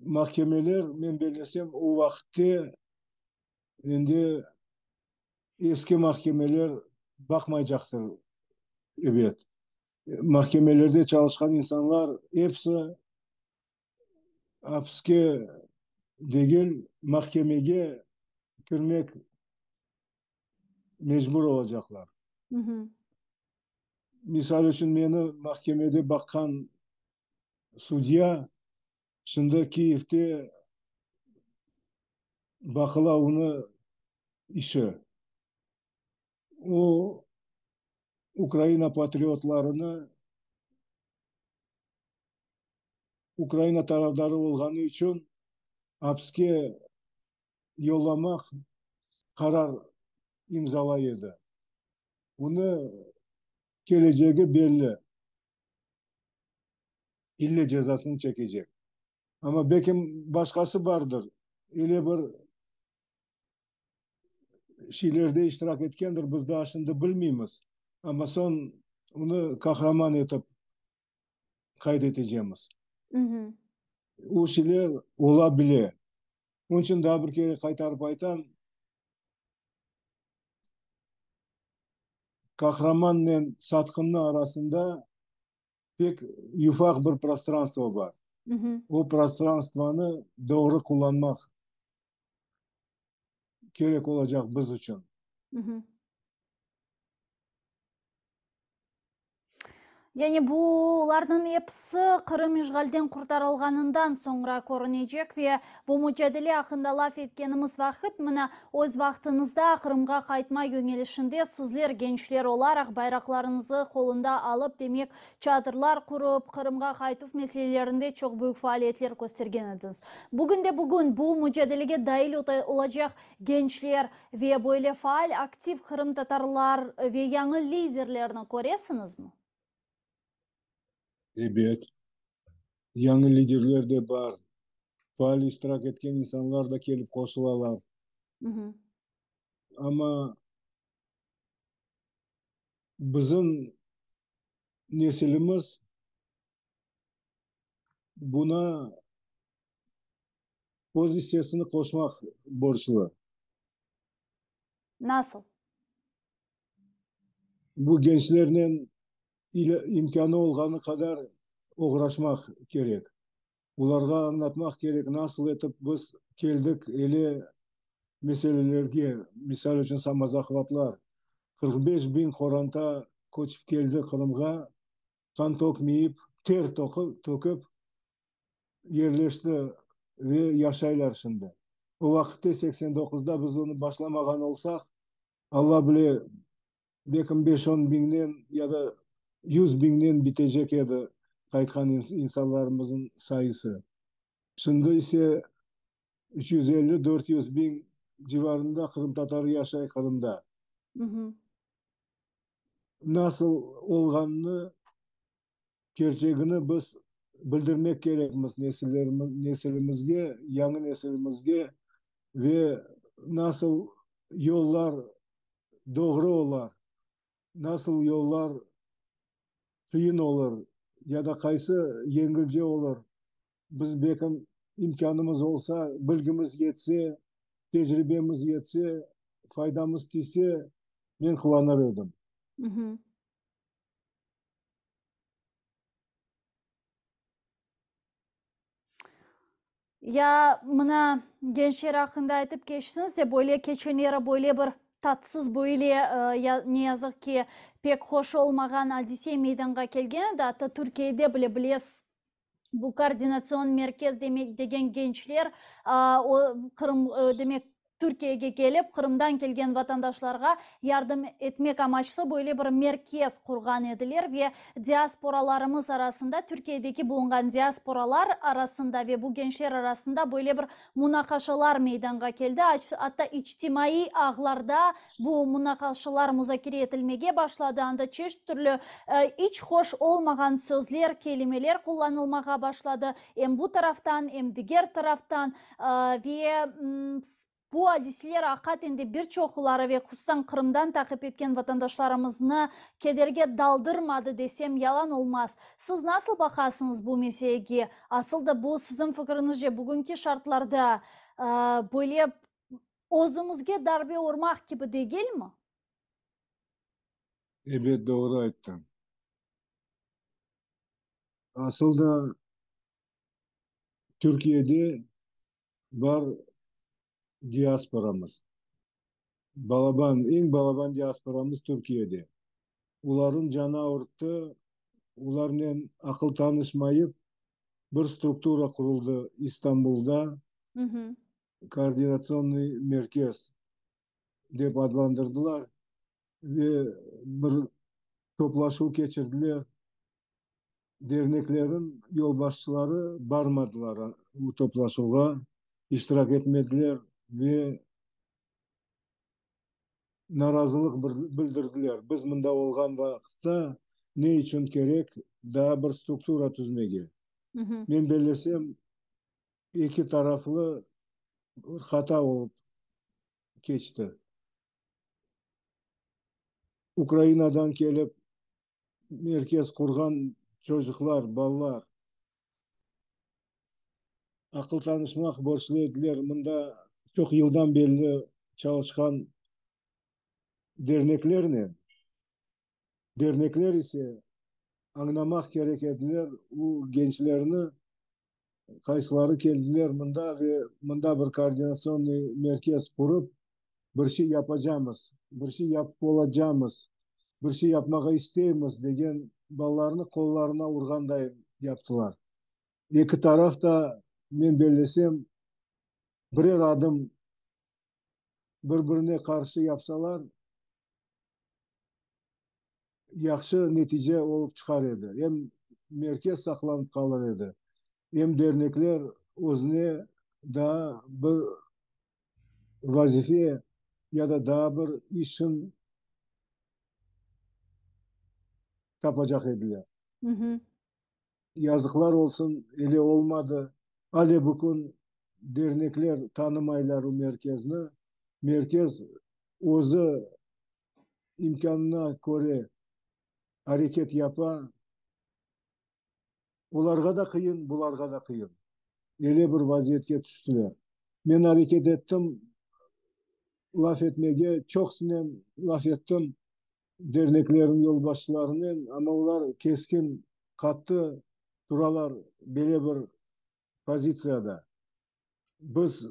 Махкемелер мен белесем у вакытте енді ескі махкемелер бақмай жақтыр махкемелерде инсанлар епсі апске деген махкемеге кірмек mecbur olacaklar. Hı hı. Misal için beni mahkemede bakan sudya şimdi Kiev'de onu işi. O Ukrayna patriotlarını Ukrayna tarafları olganı için hapske yollamak karar imzalay Bunu geleceği belli. İlle cezasını çekecek. Ama belki başkası vardır. Öyle bir şeylerde iştirak etkendir. Biz daha şimdi bilmeyimiz. Ama son onu kahraman etip kaydedeceğimiz. O şeyler olabilir. Onun için daha bir kere kaytarıp aytan kahramanla satqınni arasında pek yufak bir пространство var. Hı hı. O пространствоны doğru kullanmak gerek olacak biz için. Hı hı. Яни бу оларның эпси Кырым ижгалден соңыра соңра көрүнөчөк ве бу мужадиле акында лаф еткеніміз вақыт мына өз вақтыңызда Кырымга кайтма жөнелишинде сізлер геншілер оларак байрақларыңызы қолында алып демек чатырлар құрып, Кырымга қайтуф меселелерінде чоқ бүйік фаалиятлер көрсөтөргөн эдиңиз. Бүгүндө бүгүн бу дайыл олажак генчлер ве бойле фаал актив Кырым татарлар ве яңы әбет. Яңы лидерлер де бар. Фаал истрак еткен инсанлар да келіп қосылалар. Ама біздің несіліміз бұна позициясыны қосмақ борышлы. Насыл? Бұл геншілерінен үмкені олғаны қадар оғрашмақ керек. Оларға анатмақ керек, насыл етіп біз келдік еле меселелерге, месал үшін самазақ 45 45.000 қоранта көтшіп келді қырымға, қан төкмейіп, тер төкіп, ерлешті ғе яшайлар Ол ғақытты 89-да біз оны башламаған олсақ, алла біле бекім 5-10 биннен, жүз миңден жек еді қайтқан инсанларымыздың сайысы Шынды есе үч жүз елу төрт жүз миң қырым татары жашай қырымда. насыл олғанны керчегіні біз білдірмек керекміз несілімізге яңы несілімізге ве насыл йоллар doğru олар насыл йоллар қиын олар, яда қайсы еңгілде олар. біз бекім имканымыз болса білгіміз кетсе тәжірибеміз кетсе пайдамыз тисе мен қуанар едім мхм я мұна геншер ақында айтып кешсіңіз деп ойле ері, бойле бір татсыз бөйле ә, э, не пек хош олмаған адисе мейданға келген да ата түркияде біле білесіз бұл координацион меркез деген геншілер, қырым э, демек түркияге келіп қырымдан келген ватандашларға ярдым етмек амачлы бойлы бір меркез құрған еділер ве диаспораларымыз арасында түркиядегі бұлынған диаспоралар арасында ве бугеншер арасында бойлы бір мұнақашалар мейданға келді атта ичтимаи ағларда бұл мұнақашалар музакире етілмеге башлады анда чеш түрлі іч хош олмаған сөзлер келемелер қолданылмаға башлады эм бу тарафтан эм дигер тарафтан ве Бұл адисилер ақат енді бір чокулары ве құстан қырымдан тақып еткен ватандашларымызны кедерге далдырмады десем ялан олмас Сіз насыл бақасыңыз бұл маселеге асылда бул сиздин пикириңиз же бүгүнкү шартларда өзімізге дарбе ормақ кепі gibi мұ? Әбет, doğru айтты Асылды түркияде бар диаспорамыз балабан ең балабан диаспорамыз түркияде олардың жана уртты олармен ақыл танышмайып, бір структура құрылды истамбулда координационный меркез деп адландырдылар бир бір топлашу дернектердин жол елбасшылары бармадылар топлашуға, иштирак етмеділер ve наразылық білдірділер біз мұнда болған уақытта не үшін керек да бір структура түзмеге мен белесем екі тарафлы қата болып кечті украинадан келіп меркез құрған чожықлар баллар ақыл танышмақ борышлы еділер мында çok yıldan beri e, çalışkan derneklerle dernekler ise anlamak gerek ediler o gençlerini kaysiları geldiler bunda ve bunda bir koordinasyon merkez kurup bir şey yapacağımız, bir şey yapıp olacağımız, bir şey yapmağı isteyimiz degen ballarını kollarına urganday yaptılar. İki taraf da men belesem бірер адым бір біріне қарсы япсалар жақсы нәтиже олып шығар еді ем мерке сақланып қалар еді ем дернеклер өзіне да бір вазифе я да да бір ишін тапажақ еділе мхм язықлар болсын или олмады әле бүкін дернеклер танымайлар у меркезні меркез өзі имканына көре әрекет япа оларға да қиын бұларға да қиын еле бір вазиетке түстілер мен әрекет еттім лаф етмеге чоқсінен лаф еттім дернеклердің елбасшыларымен ама олар кескен қатты туралар бере бір позицияда biz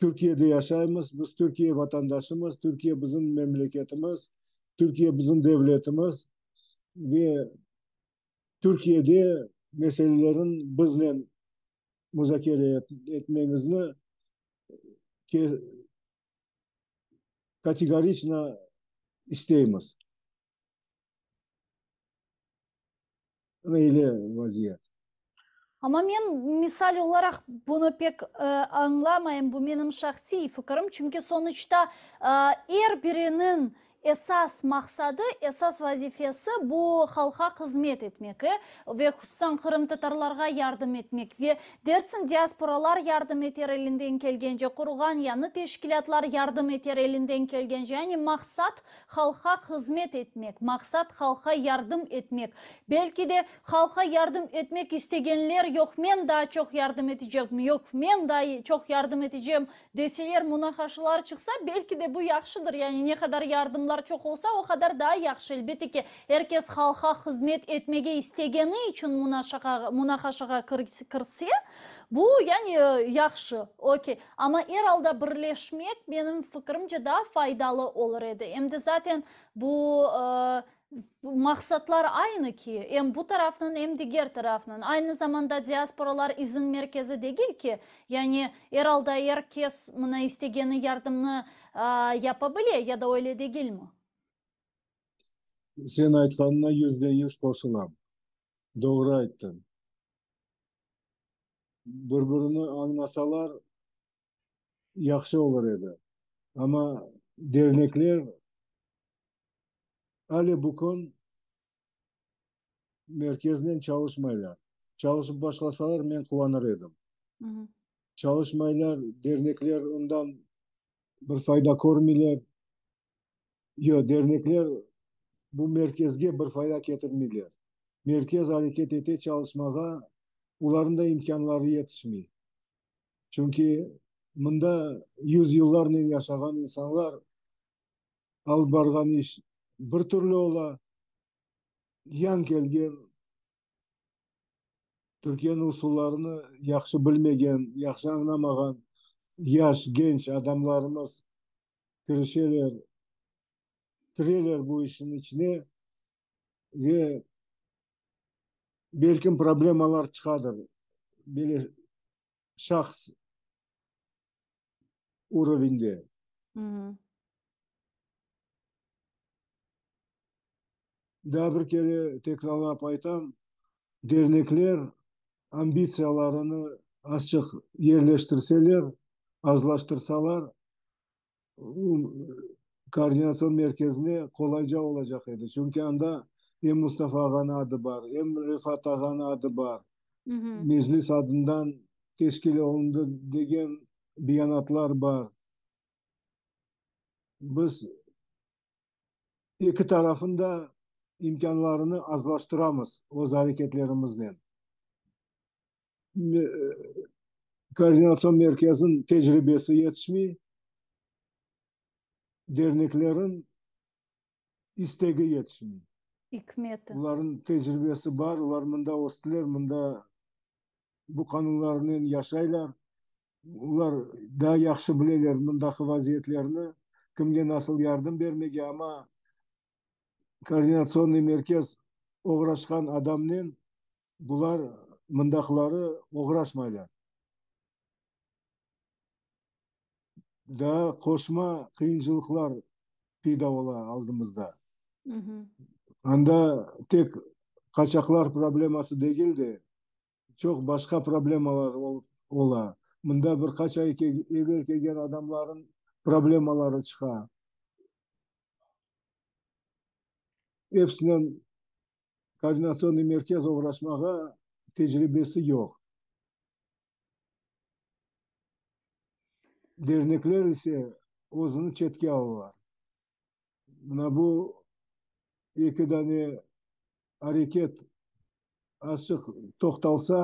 Türkiye'de yaşaymiz, biz Türkiye vatandaşımız, Türkiye bizim memleketimiz, Türkiye bizim devletimiz ve Türkiye'de meselelerin bizle müzakere etmenizni ki kategorično isteymiz. Öyle vaziyet. Ама мен мисал оларак буну пек ә, аңламайм, бу менің шахси фикрым, чүнке сонычта ә, эр биринің эсас мақсады эсас вазифесі бұл халқа қызмет етмек і ве хусан қырым татарларға ярдым етмек ве диаспоралар ярдым етер елінден келген же құрған яны тешкілятлар ярдым етер елінден келген және мақсат халқа қызмет етмек мақсат халқа ярдым етмек бәлки де халқа ярдым етмек істегенлер жоқ мен да чок ярдым етежекмін жоқ мен да чок ярдым етежем деселер мұнахашылар шықса бәлки де бұл яқшыдыр яғни не қадар ярдымлар олар чоқылса о қадар да яқшы әлбетте әркез халқа қызмет етмеге істегені үшін мұнақашаға кірсе бұл яғни яқшы окей ама ер алда бірлешмек менің пікірімше да файдалы олар еді енді затен бұл мақсатлар айны ки ем бұл тарафтың ем дигер тарафтың айны заманда диаспоралар ізін меркезі дегіл ки яғни эр алда эр кез істегені истегені ярдымны япа біле я да ойле дегіл ме сен айтқанына жүзде жүз қосылам Доғыра айттың бір біріні аңласалар жақсы болар еді ама дернеклер әлі бүкін мәркезінен чалышмайлар чалышып башласалар мен қуанар едім чалышмайлар дернеклер ұндан бір пайда көрмейлер Йо, дернеклер бұл мәркезге бір пайда кетірмейлер мәркез әрекет ете чалышмаға ұларында да имканлары жетішмей чүнки мында юз нен яшаған инсанлар алып барған еш Бір түрлі ола, ян келген түркияның ұсулларыны яқшы білмеген яқшы аңдамаған яш генч адамларымыз кірішелер кірелер бұл ішін ішіне е бәлкім проблемалар шығады беле шахс уровеньде да бір кере текрарлап айтам дернеклер амбицияларыны ашық ерлештірселер азлаштырсалар координацион меркезіне қолай қолайжа болажақ еді чүнки анда ем мустафа ағаны ады бар ем рифат ағаны ады бар мхм мезлис адындан кеш келе деген биянатлар бар біз екі тарафында imkanlarını azlaştıramaz o hareketlerimizle. E, Koordinasyon merkezin tecrübesi yetişmiyor. Derneklerin isteği yetişmiyor. Hikmeti. Uların tecrübesi var. Ular mında ostiler, mında bu kanunlarını yaşaylar. onlar daha yaxşı bilirler mındaki vaziyetlerini. Kimge nasıl yardım vermege ama координационный меркез оғырашқан адамнен бұлар мұндақылары огурашмайлар да қошма кыйынчылыклар пайда боло алдымызда анда тек қачақлар проблемасы деген де жок башка проблемалар ола. мында бір кача егер келген адамдардын проблемалары чыга эфсінен координационный меркез орасмаға тәжірибесі жоқ Дерниклер ісе өзіні шетке алалар мына бұл екі дәне әрекет ашық тоқталса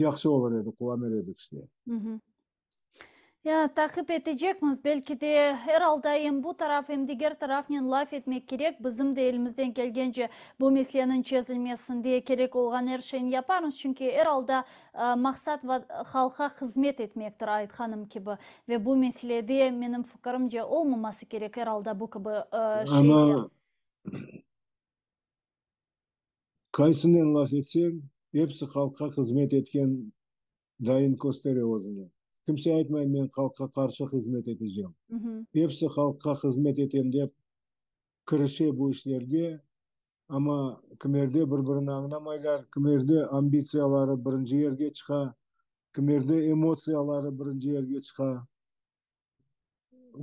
жақсы болар еді қуанар едік кішкене тақып етеджекміз, бәлкі де әр алдайым бұ тараф, әмдігер тарафнен лаф етмек керек, де елімізден келген жі бұ месленің чезілмесін де керек олған әршейін япарыңыз, чүнке әр алда мақсат қалқа қызмет етмектір, тұр айтқаным кебі. Вә бұ меселеде менің фықырым ол мұмасы керек әр алда бұ кібі шейін. Қайсынен лаф етсен, епсі қалқа қызмет еткен дайын көстері Кімсе айтмайды мен халыққа қарсы қызмет етежем Епсі халыққа қызмет етем деп кіріше бұл ішлерге ама кімерде бір бірін аңдамайлар кімерде амбициялары бірінші жерге шыға кімерде эмоциялары бірінші жерге шыға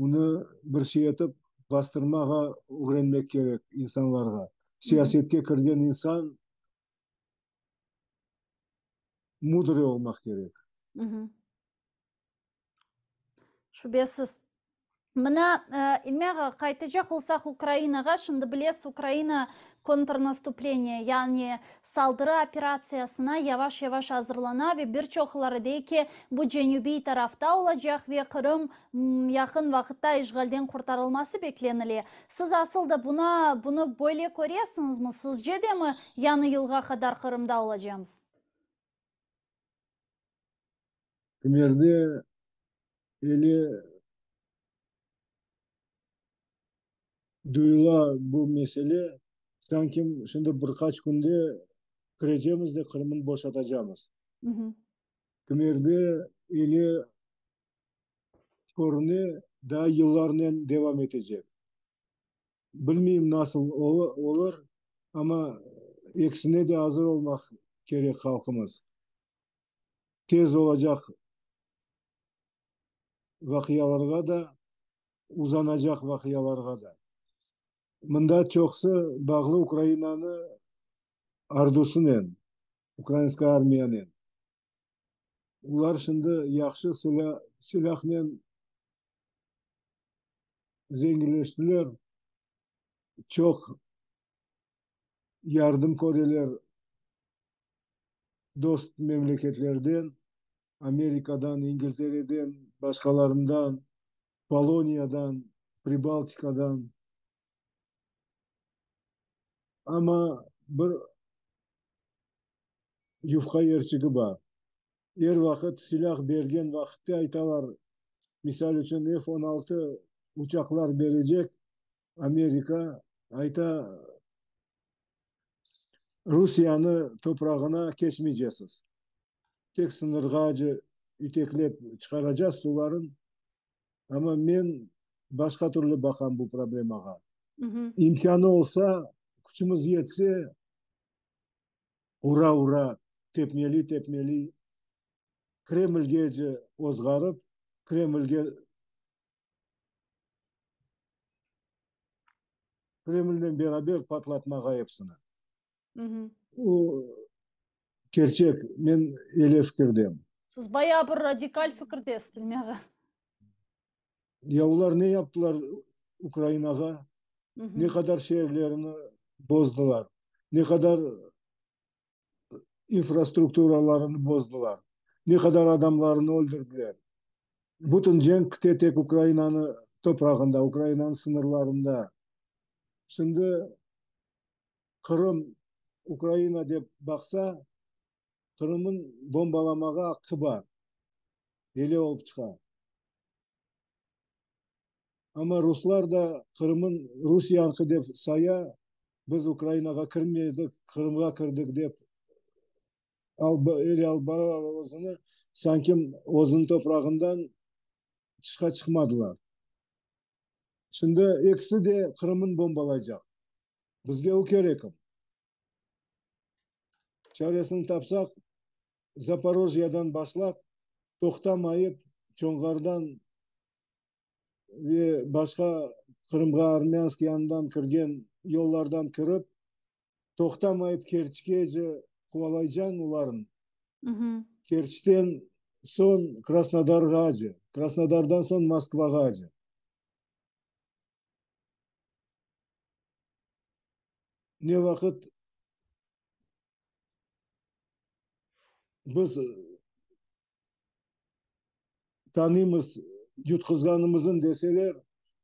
оны бір етіп бастырмаға үйренмек керек инсанларға саясатке кірген инсан мудрый болмақ керек шүбәсіз мына ә, э, қайтажақ болсақ украинаға шынды білесіз украина контрнаступление яғни салдыры операциясына яваш яваш азырлана ве бір чоқылары дейке бұ женюбий тарафта олажақ ве қырым яқын вақытта ишғалден құртарылмасы бекленіле сіз асылды бұна бұны бойле мы сіз жеде ми яны йылға қадар қырымда олажамыз примерде ele дұйыла бұл мәселе сәңкі шынды бірқач күнде кіреземіз де қырымын жамыз. Күмерді или көріне да йылларынен девам етежек білмеймін насыл олар ама ексіне де азыр олмақ керек халқымыз тез олажақ вақияларға да жақ вақияларға да мында чоқсы бағлы украинаны ардусынен украинская армиянен улар шынды яқшы силахмен зеңгілештілер чоқ ярдым көрелер дост мемлекетлерден, америкадан ингілтереден başkalarından, Balonya'dan, Pribaltika'dan ama bir yufka yerchigi bor er vakit silah берген vaqtda aytalar Misal uchun f 16 uçaklar verecek Америка, amerika ayta rusiyani toprağına keçmeyeceksiniz. tek sınırgacı итеклеп чыгарacağız суларын ама мен башка түрлү бакам бул проблемага имканы болса күчүбүз жетсе ура ура тепмели тепмели кремльге же озгарып кремльге кремльден берабер патлатмага О, керчек мен эле фикирдемин сіз бая бір радикаль пікірдесіз мяға иә олар не яптылар украинаға не қадар жерлерін боздылар не қадар инфраструктураларын боздылар не қадар адамларын өлдірділер Бұтын жеңкіте тек украинаны топырағында сынырларында Сынды қырым украина деп бақса қырымын бомбаламаға ақы бар еле алып шыға Ама руслар да Қырымын Русия арқы деп сая, біз Украинаға кірмедік, Қырымға кірдік деп әлі албар озыны санким озының топырағындан тышқа шықмадылар. Шынды екісі де Қырымын жақ. Бізге у керекім чарасын тапсақ запорожьядан башлап тоқтамайып Чонғардан ве басқа қырымға армянск янынан кірген жолдардан кіріп тоқтамайып керчке же қуалайжан уларын керчтен сон краснодарға же краснодардан сон москваға же не вақыт біз танимыз ютқызғанымызын деселер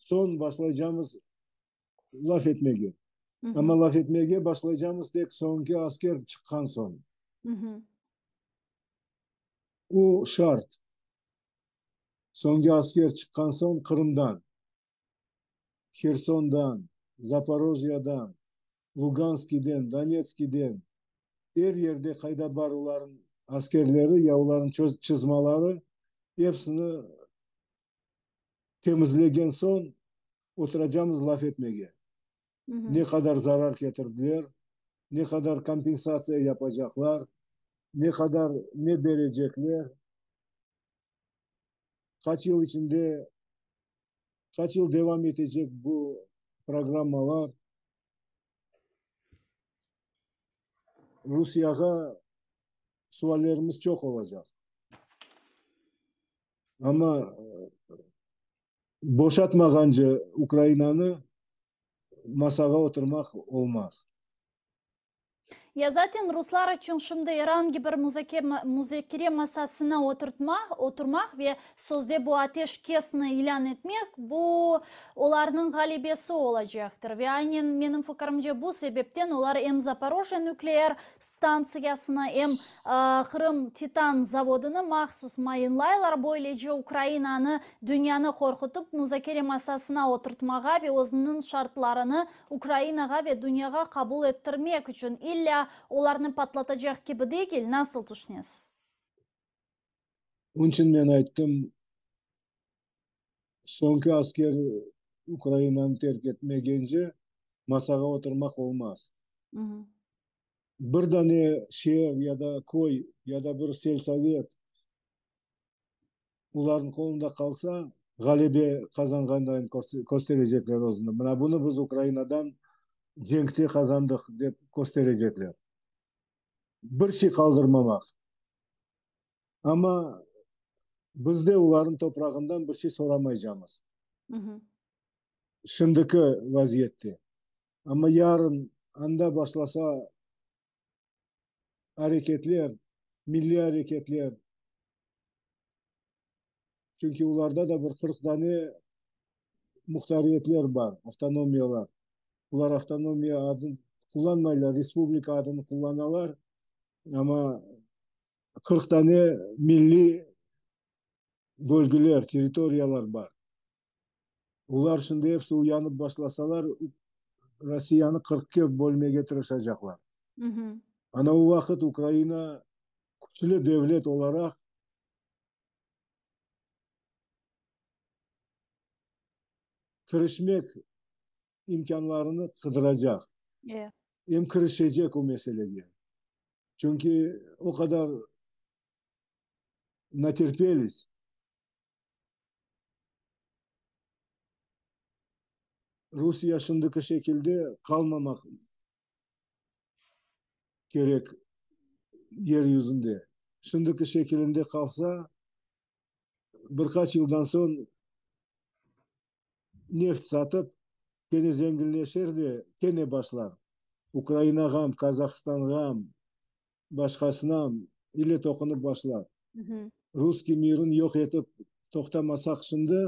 сон башлайжамыз лаф етмеге ама лаф этмеге башлайжамыз тек соңки аскер шыққан соң у шарт соңги аскер шыққан соң қырымдан херсондан запорожьядан луганскийден донецкийден әр жерде қайда баруларын askerleri, çöz çizmaları hepsini temizlegen son oturacağımız laf etmeye. Ne kadar zarar getirdiler, ne kadar kompensasyon yapacaklar, ne kadar ne verecekler. Kaç yıl içinde, kaç yıl devam edecek bu программалар Rusya'ya suallerimiz çok olacak. Ama önce Ukrayna'nı masaya oturmak olmaz иә затен руслар үчүн шымды иран gibi музакере массасына отырмақ, отурмак ве созде кесіні атешкесни илан бұл бу ғалебесі галибеси болажактыр ве айнен менің фикеримче бұл себептен олар ем запорожье нуклеар станциясына ем қырым титан заводыны махсус майынлайлар бойле украинаны дүнияны қорқытып музекере массасына отыртмаға ве өзінің шартларыны Украинаға ве дүнияға қабыл еттірмек үшін илля оларны жақ кебі дегел, насыл түшінес? Үншін мен айттым, сонкі аскер Украинаны тер етмегенде, масаға отырмақ олмаз. Бірдәне шер, яда көй, яда бір селсовет, олардың қолында қалса, ғалебе қазанғандайын дайын өзінді. Бұны біз Украинадан жеңкте қазандық деп көстер бірсе қалдырмамақ ама бізде олардың топырағындан бірсе сорамай жамыз мхм шындікі вазиетте ама ярын анда башласа әрекетлер милли әрекетлер чүнки оларда да бір қырық дане мұхтариетлер бар автономиялар олар автономия адын қолданмайлар республика адын қолданалар ама 40 дане милли бөлгілер территориялар бар олар ішінде су уянып башласалар россияны ке бөлмеге тырышажаклар мхм анау уақыт украина күчлі дәулет оларак кірішмек имканларыны қыдыражак иә yeah. эми кірішежек ол мәселеге Çünkü o kadar натерпелись. Rusya şimdiki şekilde kalmamak gerek yeryüzünde. Şimdiki şekilinde kalsa birkaç yıldan sonra neft satıp gene zenginleşir de gene başlar. Ukrayna ham, Kazakistan ham, басқасына или тоқынып башылар русский мирін йоқ етіп тоқтамасақ шынды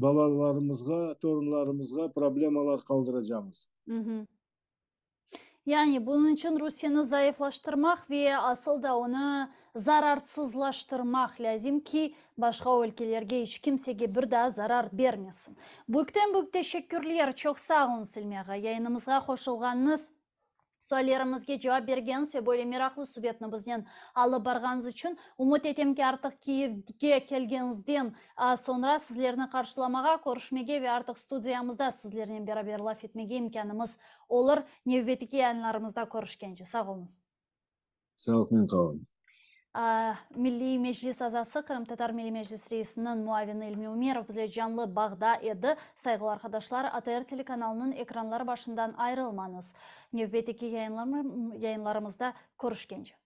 балаларымызға торымларымызға проблемалар қалдыражамыз яғни бұның үшін русияны зайыфлаштырмақ ве асыл да оны зарарсызлаштырмақ ләзім ки башқа өлкелерге еш кімсеге бір да зарар бермесін бүктен бүкте шекүрлер чоқ сағын сілмеға яйынымызға қошылғаныңыз сұрақтарымызға жауап бергеніңіз все более мераклы бізден алып барғаныңыз үшін үміт етемін ки артық киевге келгеніңізден соңра сіздерді қаршыламаға көрішмеге ве артық студиямызда сіздермен берабер лаф етмеге имканымыз олар невбетке әнларымызда көрішкенше сау болыңыз сау мен Милли Межлис азасы Қырым Татар Милли Межлис рейсінің муавины Илми Умеров жанлы бағда еді. Сайғыл арқадашлар АТР телеканалының экранлар башындан айрылмаңыз. Невбетеке яйынларымызда көрішкенже.